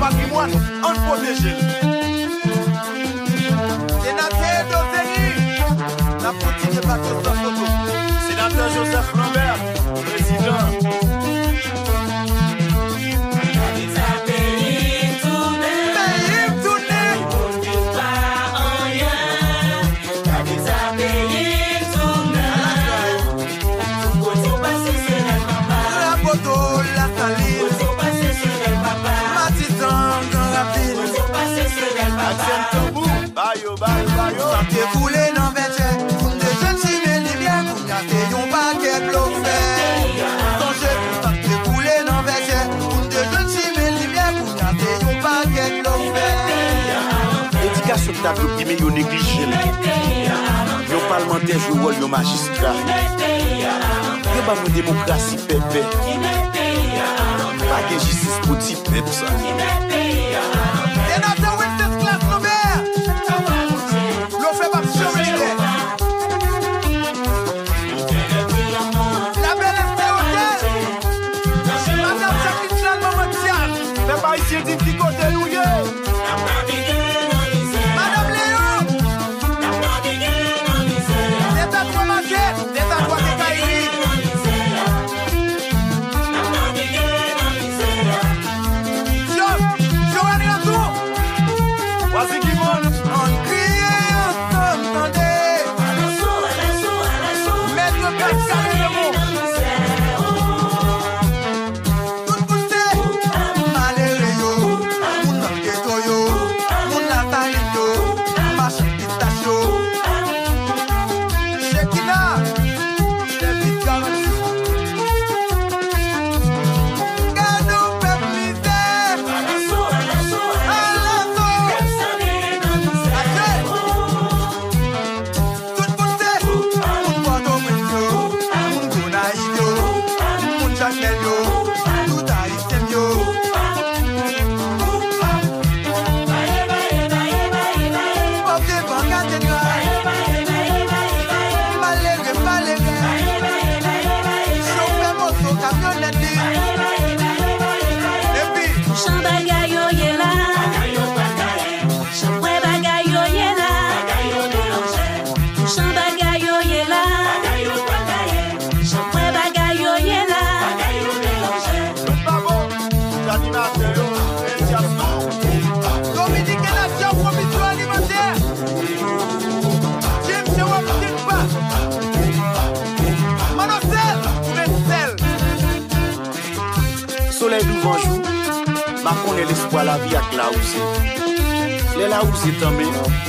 patrimoine, on protège. Sénateur Dozeni, la politique est pas Sénateur Joseph Lambert. l'Etat yo pime yo neglije Yo parlementer yo wol yo magistra Yo ba nou demokrasi Le soleil du vent jour, ma connaît l'espoir la vie à la housée. Les la housée tombent,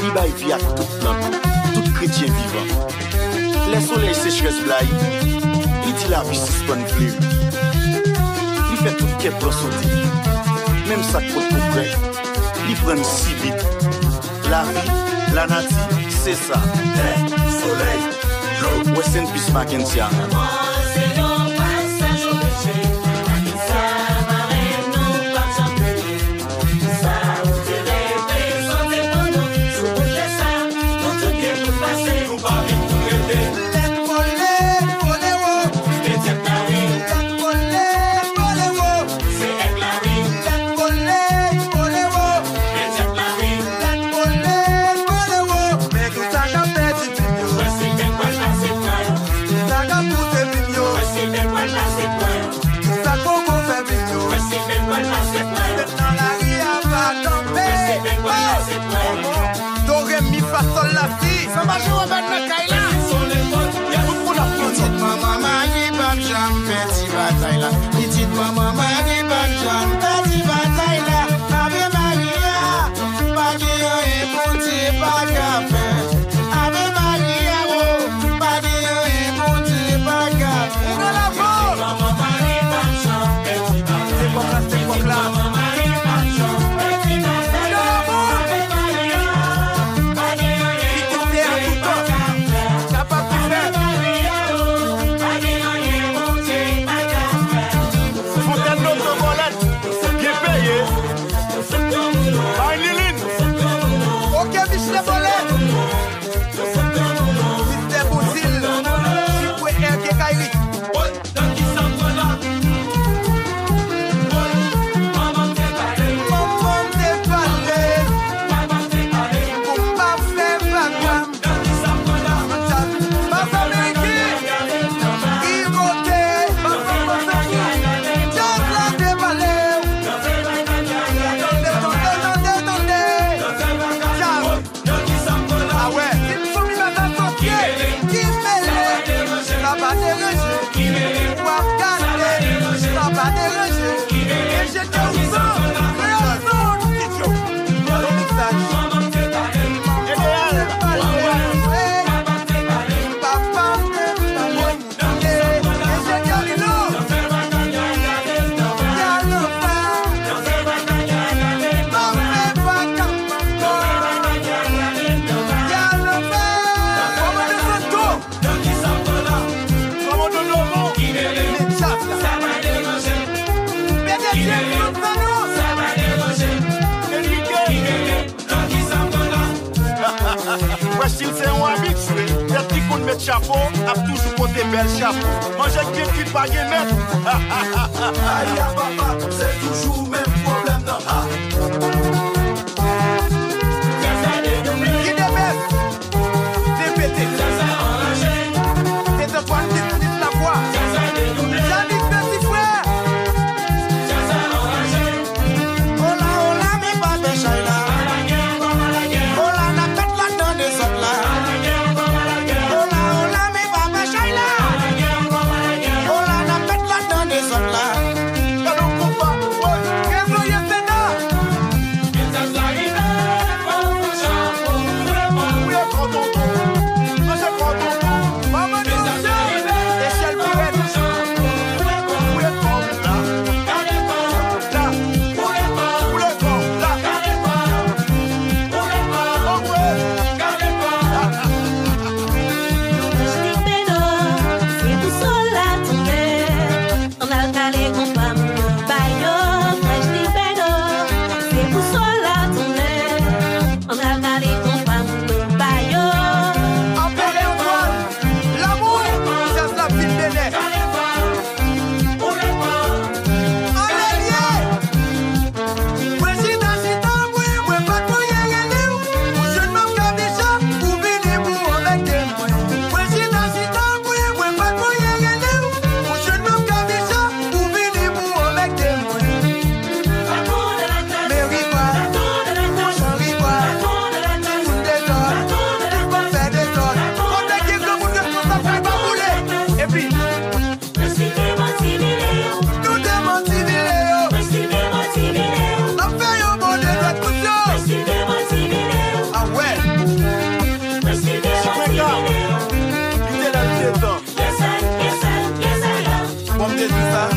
il va y vivre tout le monde, tout le chrétien vivant. Les soleils sécheresse blaye, il dit la vie suspend plus. Il fait tout qu'il pour sauter, même sa côte pour il prend si vite. La vie, la natie, c'est ça. Hey, soleil, l'eau, Western Peace Mackenzie. Moi, c'est met chapeau, ap toujou pote bel chapeau. Manje kwen fit pa gen met, ha ha ha. Aya papa, se toujou men. Sister